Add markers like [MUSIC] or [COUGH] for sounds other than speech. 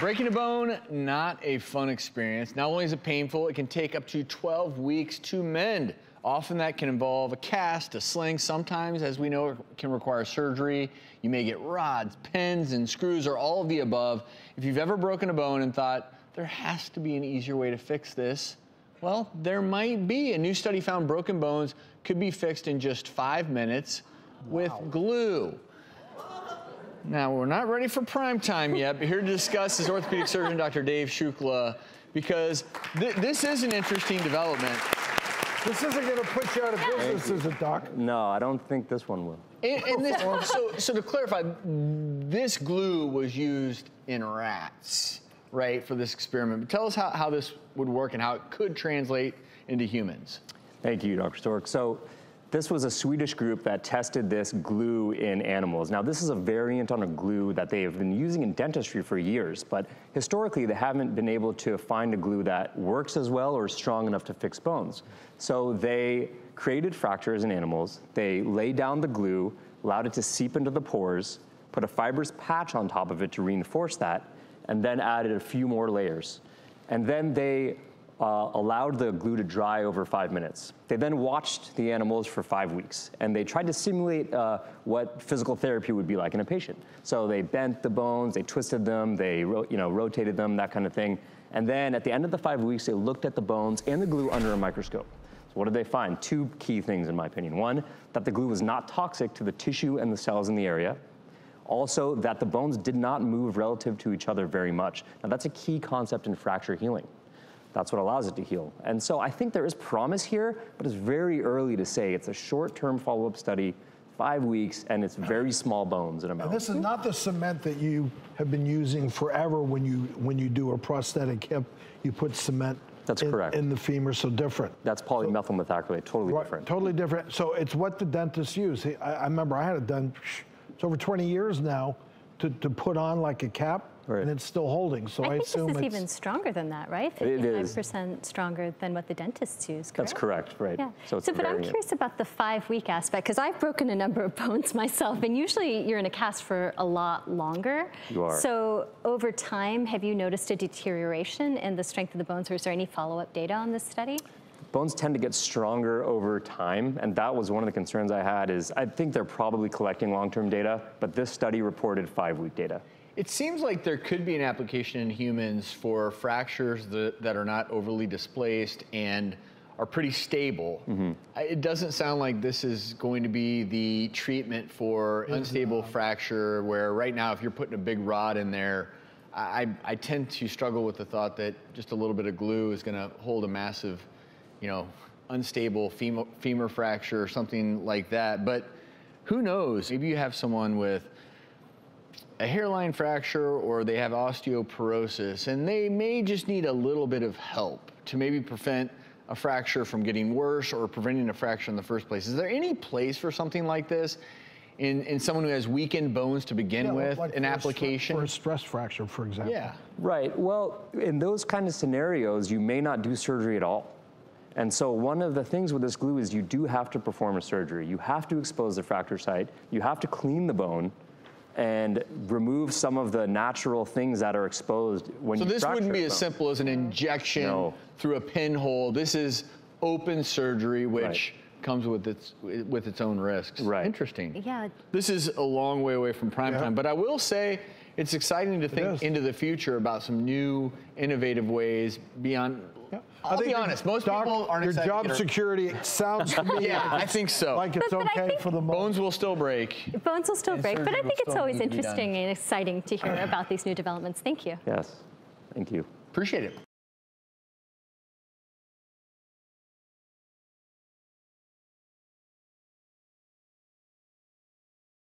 Breaking a bone, not a fun experience. Not only is it painful, it can take up to 12 weeks to mend. Often that can involve a cast, a sling. Sometimes, as we know, it can require surgery. You may get rods, pins, and screws, or all of the above. If you've ever broken a bone and thought, there has to be an easier way to fix this, well, there might be. A new study found broken bones could be fixed in just five minutes with glue. Now, we're not ready for prime time yet, but here to discuss is orthopedic surgeon Dr. Dave Shukla, because th this is an interesting development. This isn't going to put you out of business, is it, Doc? No, I don't think this one will. And, and this, so, so to clarify, this glue was used in rats, right, for this experiment. But tell us how, how this would work and how it could translate into humans. Thank you, Dr. Stork. So this was a Swedish group that tested this glue in animals. Now, this is a variant on a glue that they have been using in dentistry for years, but historically, they haven't been able to find a glue that works as well or is strong enough to fix bones. So they created fractures in animals, they laid down the glue, allowed it to seep into the pores, put a fibrous patch on top of it to reinforce that, and then added a few more layers. And then they uh, allowed the glue to dry over five minutes. They then watched the animals for five weeks, and they tried to simulate uh, what physical therapy would be like in a patient. So they bent the bones, they twisted them, they you know, rotated them, that kind of thing. And then at the end of the five weeks, they looked at the bones and the glue under a microscope. So what did they find? Two key things, in my opinion. One, that the glue was not toxic to the tissue and the cells in the area. Also, that the bones did not move relative to each other very much. Now, that's a key concept in fracture healing. That's what allows it to heal. And so I think there is promise here, but it's very early to say. It's a short-term follow-up study, five weeks, and it's very small bones in amount. And this is not the cement that you have been using forever when you when you do a prosthetic hip. You put cement That's in, correct. in the femur, so different. That's polymethyl methacrylate, totally Right, different. Totally different. So it's what the dentists use. I, I remember I had it done, it's over 20 years now, to, to put on like a cap, Right. and it's still holding. So I, I think assume this is it's, even stronger than that, right? It is. 55% stronger than what the dentists use, correct? That's correct, right. Yeah. So it's So, but I'm curious about the five-week aspect, because I've broken a number of [LAUGHS] bones myself, and usually you're in a cast for a lot longer. You are. So over time, have you noticed a deterioration in the strength of the bones, or is there any follow-up data on this study? Bones tend to get stronger over time, and that was one of the concerns I had is I think they're probably collecting long-term data, but this study reported five-week data. It seems like there could be an application in humans for fractures that, that are not overly displaced and are pretty stable. Mm-hmm. I- It doesn't sound like this is going to be the treatment for mm-hmm. unstable fracture, where right now, if you're putting a big rod in there, I, I tend to struggle with the thought that just a little bit of glue is going to hold a massive, you know, unstable femur, femur fracture or something like that. But who knows? Maybe you have someone with a hairline fracture or they have osteoporosis and they may just need a little bit of help to maybe prevent a fracture from getting worse or preventing a fracture in the first place. Is there any place for something like this in, in someone who has weakened bones to begin yeah, with, like an for a application? for a stress fracture, for example. yeah. Right. Well, in those kind of scenarios, you may not do surgery at all. And so one of the things with this glue is you do have to perform a surgery. You have to expose the fracture site. You have to clean the bone and remove some of the natural things that are exposed when you So you this wouldn't be as simple as an injection No. through a pinhole. This is open surgery, which comes with its with its own risks. Right. Interesting. Yeah. This is a long way away from prime Yeah. time, but I will say it's exciting to think into the future about some new, innovative ways beyond. I'll be honest. Most Doc, people aren't Your excited to job security sounds to me [LAUGHS] Yeah, I think so. like it's But- but okay for the moment. Bones will still break. Bones will still And break, but I think it's always need to be done. interesting and exciting to hear about these new developments. Thank you. Yes. Thank you. Appreciate it.